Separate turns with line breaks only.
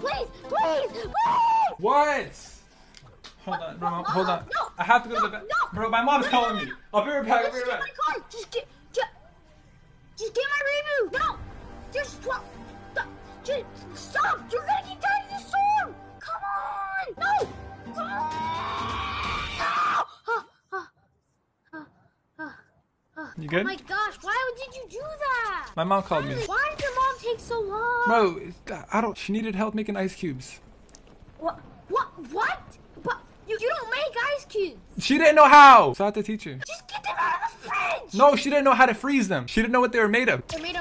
Please, please, what? Hold on, bro. Hold on.
No,
I have to go to the back.
no.
Bro, my mom's calling me. I'll be right back. I'll be
Just
right
get
back.
my car. Just get, just, just get my reboot. No, just stop. Just stop. You're gonna get tired of the storm. Come on. No. Ah, ah, ah.
You good?
Oh my gosh, why did you do that?
My mom called me.
Why so long?
Bro, I don't. She needed help making ice cubes.
What? What? What? But you, you don't make ice cubes.
She didn't know how. So I had to teach her.
Just get them out of the fridge.
No, she didn't know how to freeze them. She didn't know what they were made of.
They're made